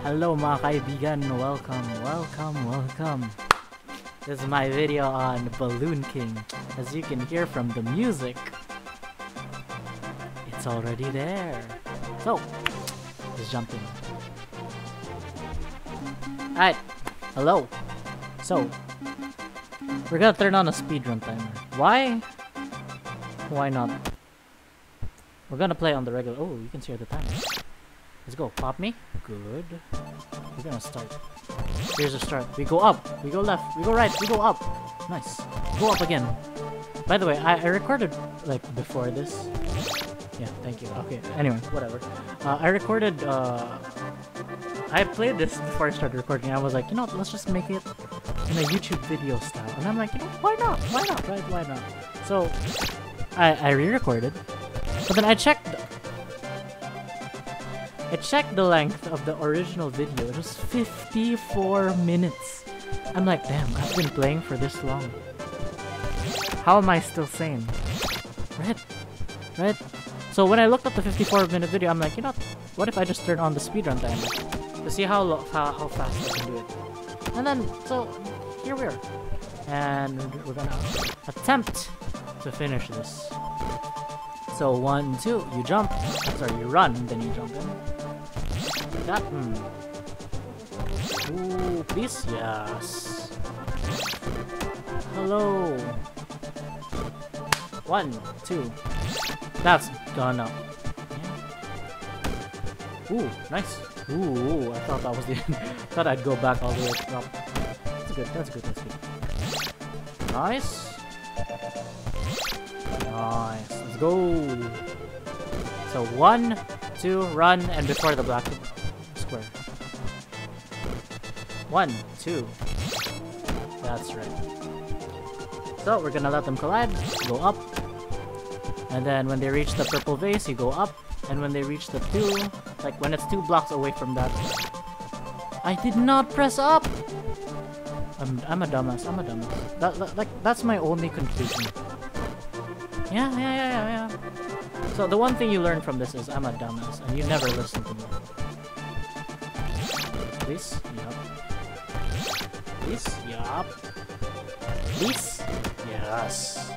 Hello mga kaibigan, welcome, welcome, welcome. This is my video on Balloon Knight. As you can hear from the music, it's already there. So, let's jump in. Alright, hello. So, we're gonna turn on a speedrun timer. Why? Why not? We're gonna play on the regular. Oh, you can see the time. Let's go. Pop me. Good. We're gonna start. Here's a start. We go up. We go left. We go right. We go up. Nice. Go up again. By the way, I, I recorded like before this. Yeah, thank you. Okay. Anyway, whatever. Uh, I recorded. Uh, I played this before I started recording. I was like, you know, let's just make it in a YouTube video style. And I'm like, you know, why not? Why not? Right? Why not? So I I re-recorded, but then I checked. I checked the length of the original video. It was 54 minutes. I'm like, damn, I've been playing for this long. How am I still sane? Red. Red. So when I looked at the 54 minute video, I'm like, you know, what if I just turn on the speedrun timer to see how, how how fast I can do it? And then, so here we are, and we're gonna attempt to finish this. So one, two, you jump. Sorry, you run, then you jump in. That, hmm. Ooh, please, yes. Hello. One, two. That's gonna. Yeah. Ooh, nice. Ooh, I thought that was the end. thought I'd go back all the way up. That's good. That's good. That's good. Nice. Nice. Let's go. So one, two, run, and before the black One, two. That's right. So we're gonna let them collide, go up, and then when they reach the purple vase, you go up, and when they reach the two, like when it's two blocks away from that, I did not press up. I'm I'm a dumbass. I'm a dumbass. That, that like that's my only conclusion. Yeah, yeah, yeah, yeah, yeah. So the one thing you learn from this is I'm a dumbass, and you never listen to me. Please, yup. Please, yup. Please, yes.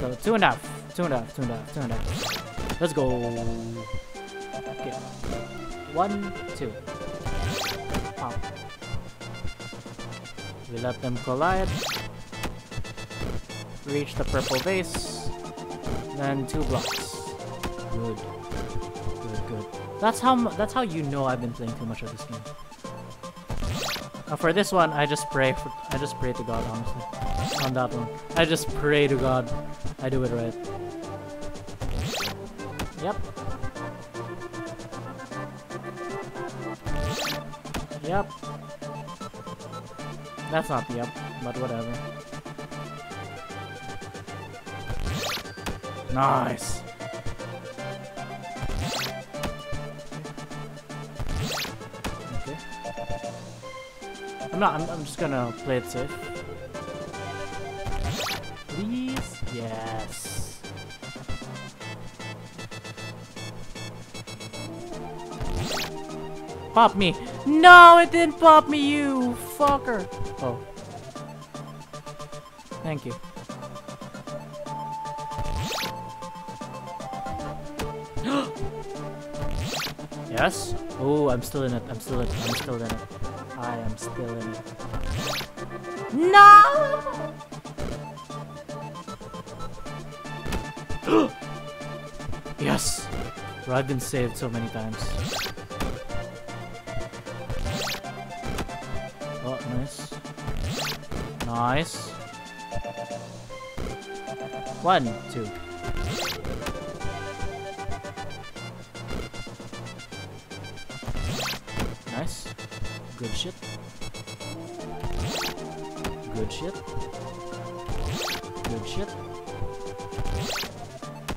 So two and a half, two and a half, two and a half, two and a half. Let's go. Okay. One, two. Pop. We let them collide. Reach the purple base. Then two blocks. Good. Good, good. That's how that's how you know I've been playing too much of this game. Uh, for this one, I just pray for I just pray to God honestly. On that one, I just pray to God I do it right. Yep. Yep. That's not the yep, but whatever. Nice. I'm not. I'm, I'm just gonna play it safe. Please. Yes. Pop me. No, it didn't pop me, you fucker. Oh. Thank you. yes? Oh, I'm still in it. I'm still in it. I'm still in it. I am still in it. No! yes! Bro, I've been saved so many times. Oh, nice. Nice. One, two. Nice. Good shit. Good shit. Good shit.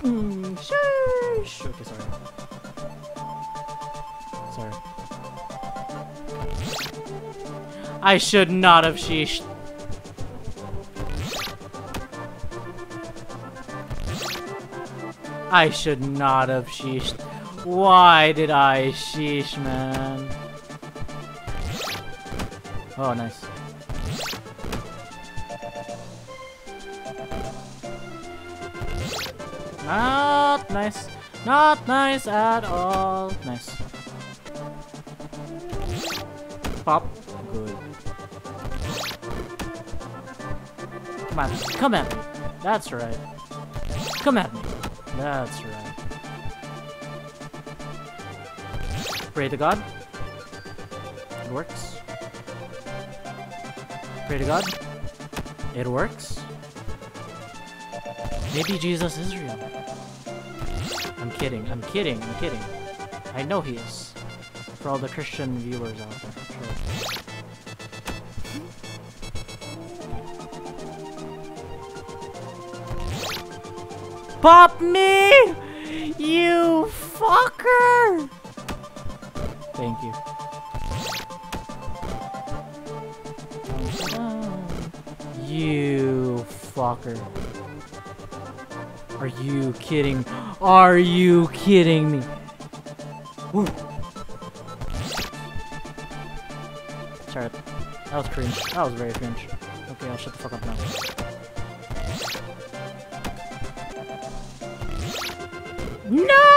Mm, sheesh. Okay, sorry. Sorry. I should not have sheeshed. I should not have sheeshed. Why did I? Sheesh, man. Oh, nice. Not nice. Not nice at all. Nice. Pop. Good. Come on. Come at me. That's right. Come at me. That's right. Pray to God. It works. Pray to God. It works. Maybe Jesus is real. I'm kidding. I'm kidding. I'm kidding. I know he is. For all the Christian viewers out there. Pop me! You fucker! Thank you. You fucker. Are you kidding? Are you kidding me? Woo. Sorry, that was cringe. That was very cringe. Okay, I'll shut the fuck up now. No!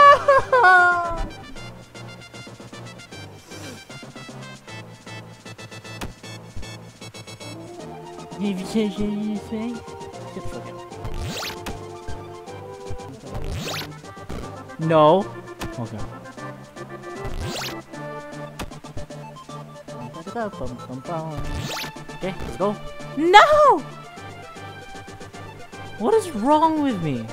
Get the fuck No. Okay. Okay, let's go. No! What is wrong with me?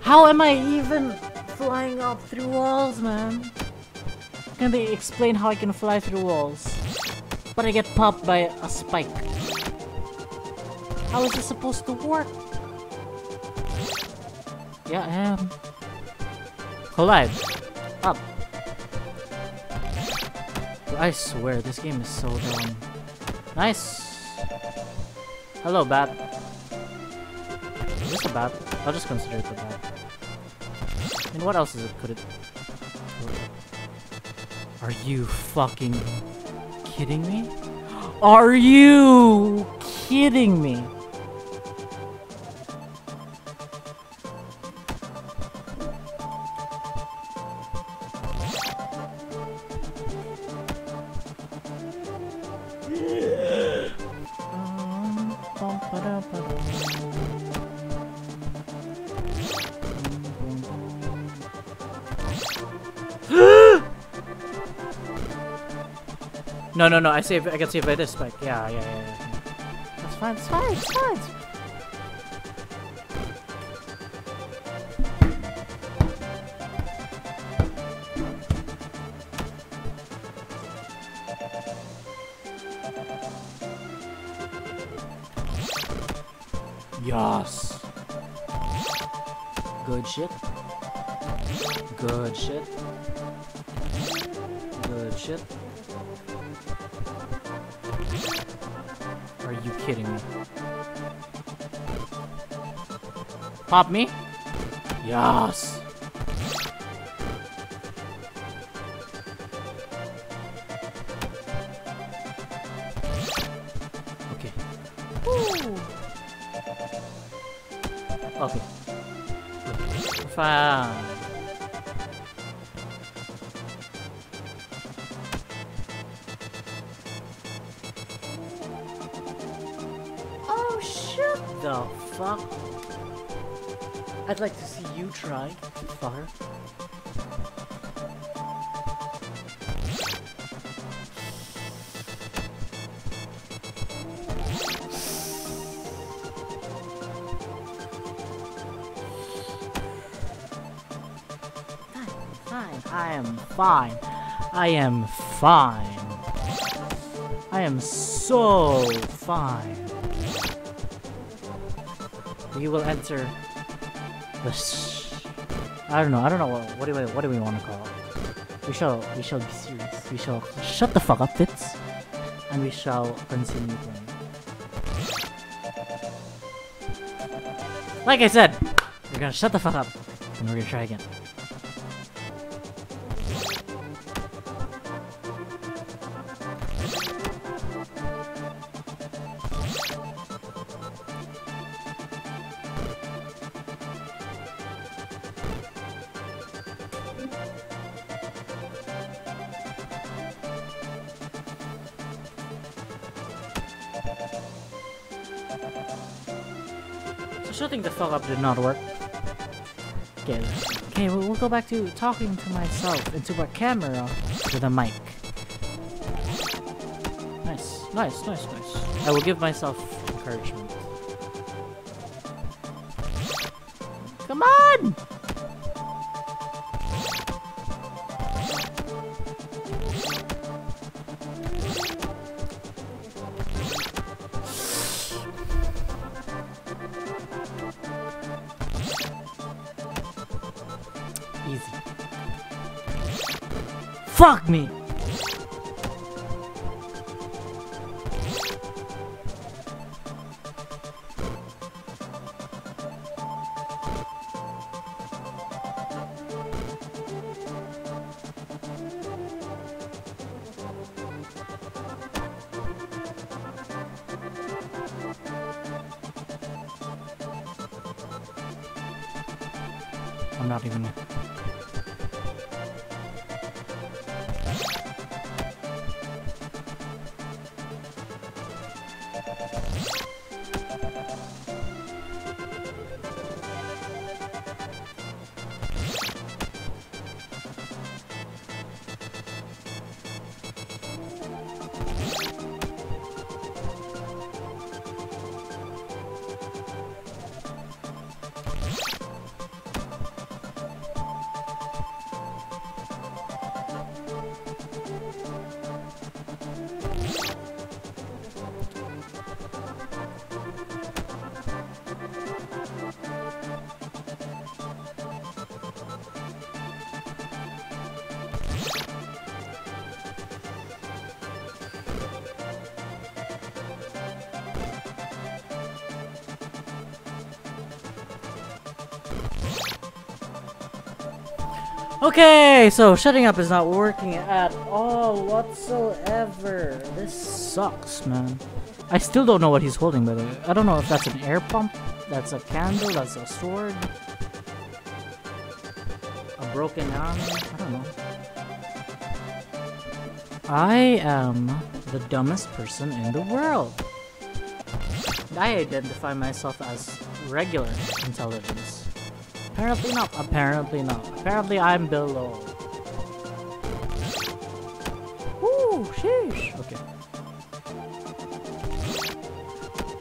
How am I even flying up through walls, man? Can they explain how I can fly through walls? But I get popped by a spike. How is this supposed to work? Yeah, I am. Collide. Up. I swear, this game is so dumb. Nice. Hello, bat. Is this a bat? I'll just consider it a bat. And what else is it? Could it... Are you fucking kidding me? Are you kidding me? No, no. I save. I can save by this spike. Yeah, yeah, yeah, yeah. That's fine. It's fine. It's fine. Yes. Good shit. Good shit. Good shit. Kidding me? Pop me? Yes. Okay. Woo. Okay. Fine. Like to see you try, fucker. Fine, I am fine. I am fine. I am so fine. You will enter I don't know. I don't know what, what do we what do we want to call it. We shall we shall be serious. We shall shut the fuck up, Fitz, and we shall continue playing. Like I said, we're gonna shut the fuck up. And we're gonna try again. Shutting the fuck up did not work. Okay, okay, we'll, we'll go back to talking to myself into a camera with a mic. Nice, nice, nice, nice. I will give myself encouragement. Fuck me! Okay, so shutting up is not working at all whatsoever. This sucks, man. I still don't know what he's holding, by the way. I don't know if that's an air pump, that's a candle, that's a sword, a broken arm. I don't know. I am the dumbest person in the world. I identify myself as regular intelligence. Apparently not. Apparently not. Apparently I'm below. Woo, sheesh. Okay.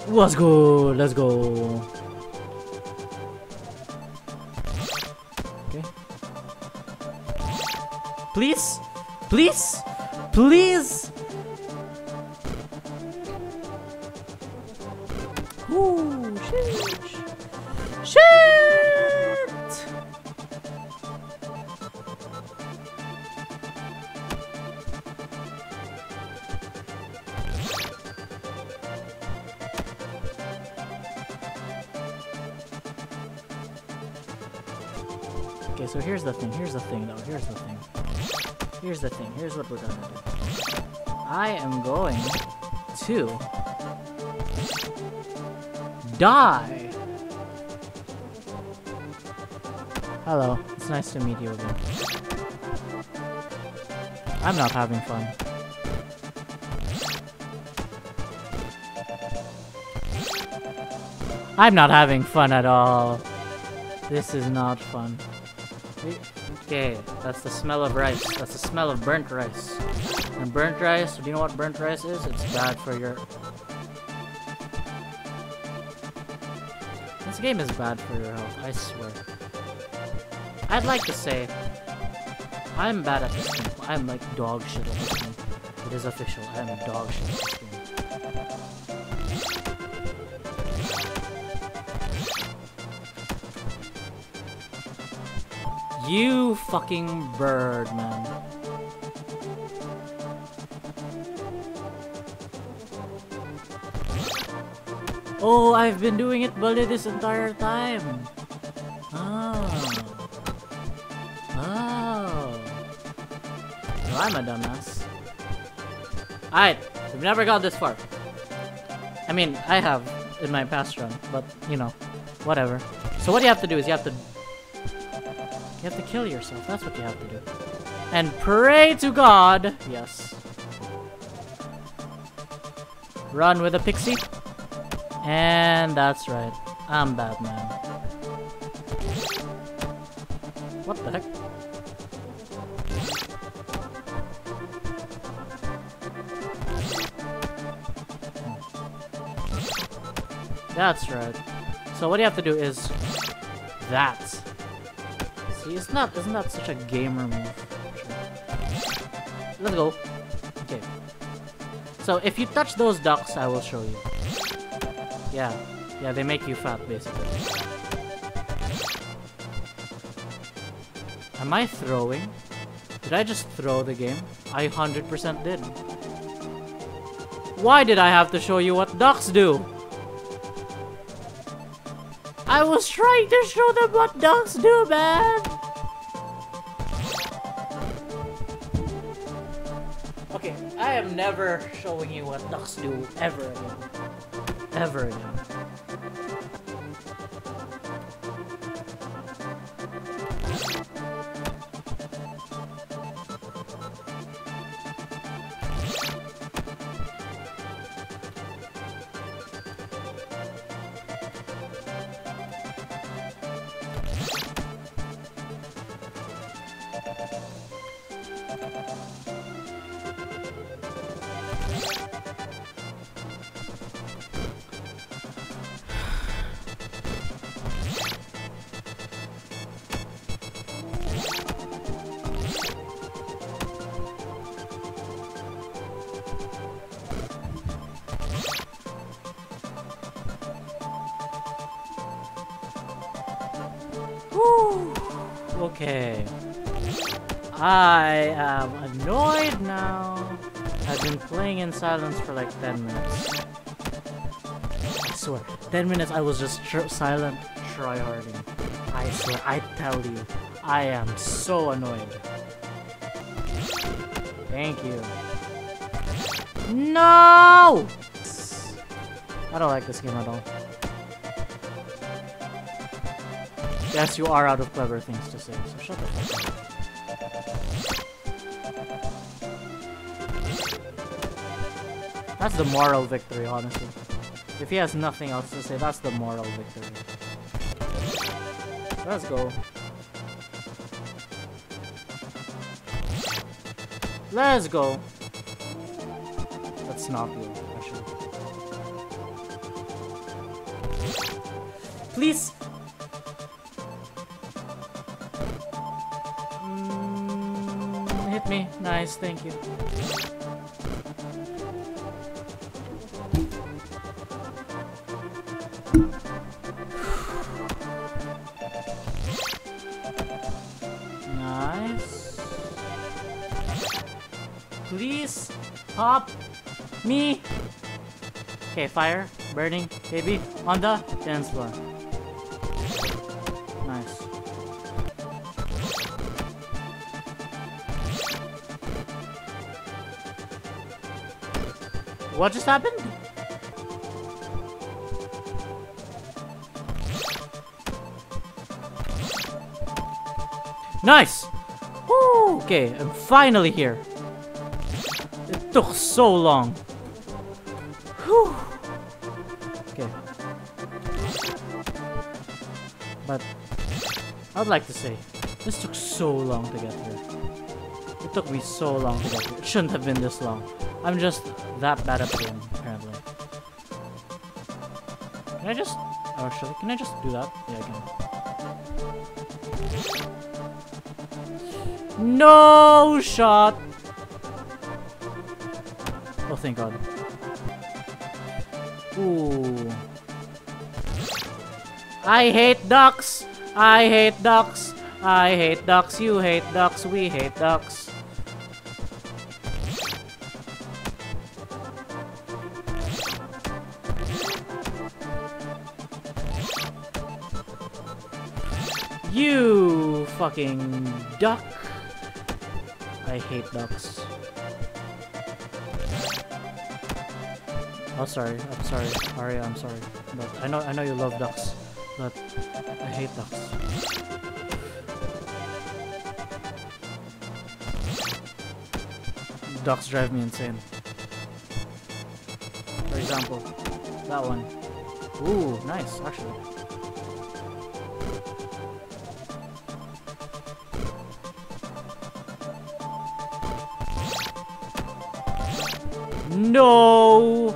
Let's go. Let's go. Okay. Please? Please? Please? Ooh, sheesh. Shit! Here's the thing. Here's the thing, though. Here's the thing. Here's the thing. Here's what we're gonna do. I am going to die. Hello. It's nice to meet you again. I'm not having fun. I'm not having fun at all. This is not fun. Okay, that's the smell of rice. That's the smell of burnt rice. And burnt rice, do you know what burnt rice is? It's bad for your... This game is bad for your health, I swear. I'd like to say, I'm bad at this game. I'm like dog shit at this game. It is official, I am a dog shit You fucking bird, man. Oh, I've been doing it bully this entire time. Ah. Oh. So I'm a dumbass. Alright, we've never got this far. I mean, I have in my past run, but you know, whatever. So what you have to do is you have to have to kill yourself. That's what you have to do. And pray to God. Yes. Run with a pixie. And that's right. I'm Batman. What the heck? That's right. So what you have to do is that. See, it's not, isn't that such a gamer move? Let's go. Okay. So if you touch those ducks, I will show you. Yeah. Yeah, they make you fat, basically. Am I throwing? Did I just throw the game? I 100% did. Why did I have to show you what ducks do? I was trying to show them what ducks do, man! Never showing you what ducks do ever again. Ever again. Okay. I am annoyed now. I've been playing in silence for like 10 minutes. I swear, 10 minutes I was just tr silent tryharding. I swear, I tell you, I am so annoyed. Thank you. No! I don't like this game at all. Yes, you are out of clever things to say, so shut up. That's the moral victory, honestly. If he has nothing else to say, that's the moral victory. Let's go. Let's go. Let's not go, actually. Please! Thank you. Nice. Please pop me. Okay, fire, burning, baby, on the dance floor. What just happened? Nice! Woo! Okay, I'm finally here. It took so long. Whew. Okay. But I would like to say, this took so long to get here. It took me so long to get here. It shouldn't have been this long. I'm just that bad at the game, apparently. Can I just... oh, Actually, can I just do that? Yeah, I can. No shot! Oh, thank God. Ooh. I hate ducks! I hate ducks! I hate ducks, you hate ducks, we hate ducks. Fucking duck. I hate ducks. Oh, sorry. I'm sorry, Aria. I'm sorry. But I know, I know you love ducks, but I hate ducks. Ducks drive me insane. For example, that one. Ooh, nice, actually. No!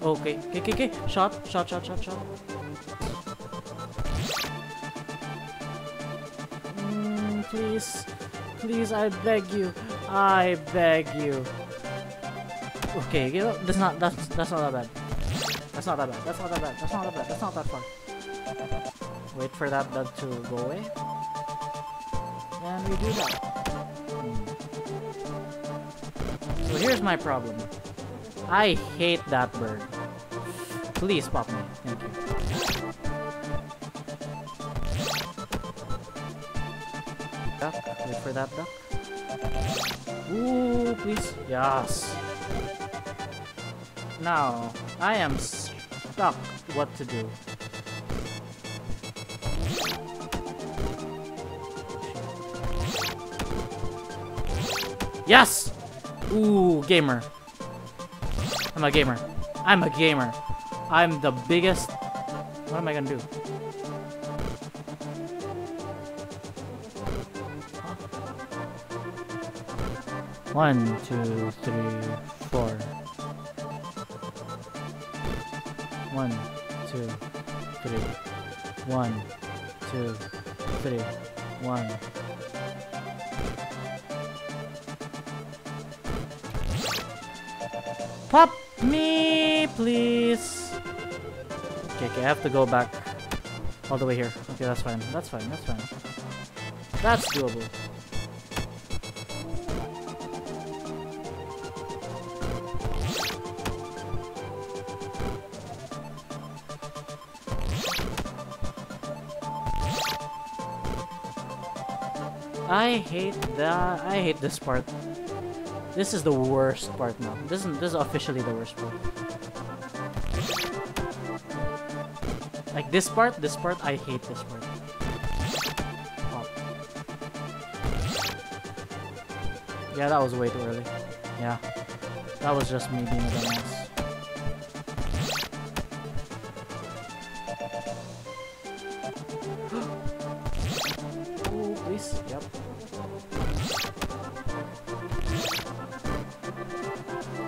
Okay, okay, okay, okay. Shot, shot, shot, shot, shot. Mm, please, please, I beg you. I beg you. Okay, you know, that's not that's that's not that bad. That's not that bad. That's not that bad. That's not that bad. That's not that far. Wait for that dot to go away. And we do that. Hmm. So here's my problem. I hate that bird. Please pop me. Thank you. Duck. Wait for that duck. Ooh, please. Yes. Now, I am stuck what to do. Yes! Ooh, gamer. I'm a gamer. I'm a gamer. I'm the biggest... What am I gonna do? One, two, three, four. One, two, three. One, two, three. One. Pop please. Okay, okay, I have to go back all the way here. Okay, that's fine. That's fine. That's fine. That's doable. I hate that. I hate this part. This is the worst part now. This is this is officially the worst part. Like this part, this part, I hate this part. Oh. Yeah, that was way too early. Yeah. That was just me being a dumbass. Ooh, please. Yep.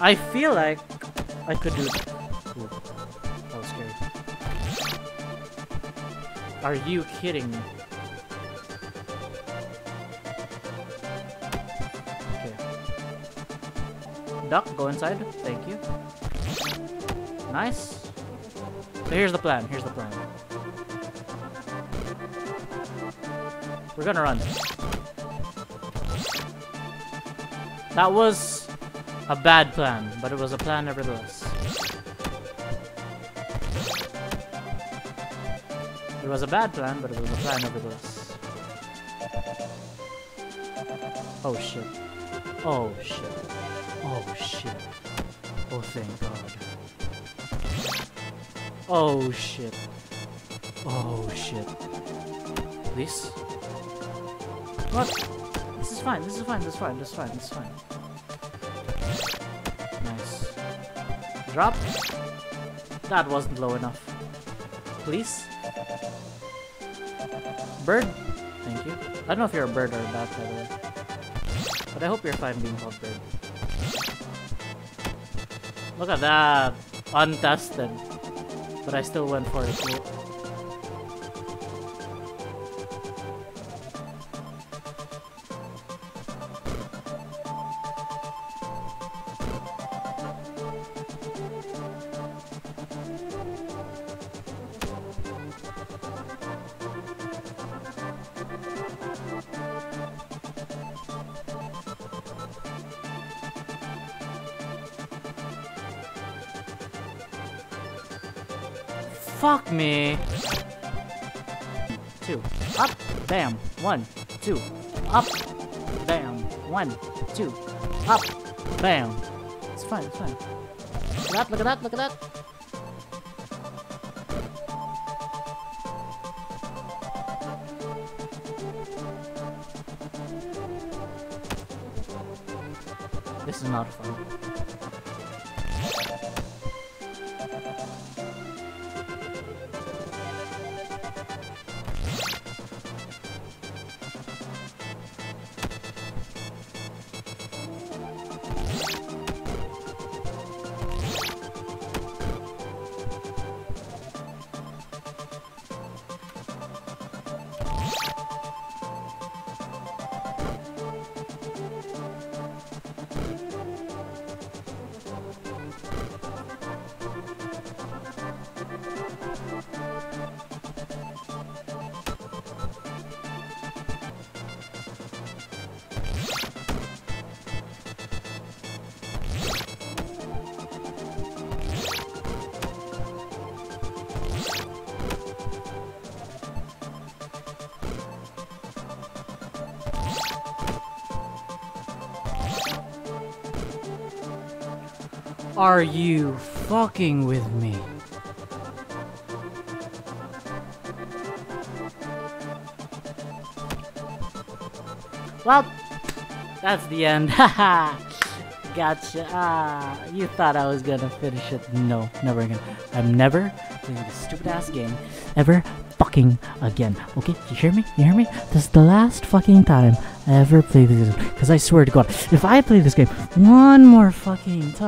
I feel like I could do. Are you kidding me? Okay. Duck, go inside. Thank you. Nice. So here's the plan. Here's the plan. We're gonna run. That was a bad plan, but it was a plan nevertheless. It was a bad plan, but it was a plan nevertheless. Oh shit. Oh shit. Oh shit. Oh thank god. Oh shit. Oh shit. Please? What? This is fine, this is fine, this is fine, this is fine, this is fine. Nice. Drop. That wasn't low enough. Please? Bird? Thank you. I don't know if you're a bird or a bat, by the way. But I hope you're fine being called bird. Look at that! Untested. But I still went for it. Two. Up. Bam. One. two, up, bam. It's fine, it's fine. Look at that, look at that, look at that. This is not fun. Are you fucking with me? Well, that's the end. Haha. gotcha. Ah, you thought I was gonna finish it. No, never again. I'm never playing this stupid ass game ever fucking again. Okay, you hear me? You hear me? This is the last fucking time I ever play this game. Because I swear to God, if I play this game one more fucking time.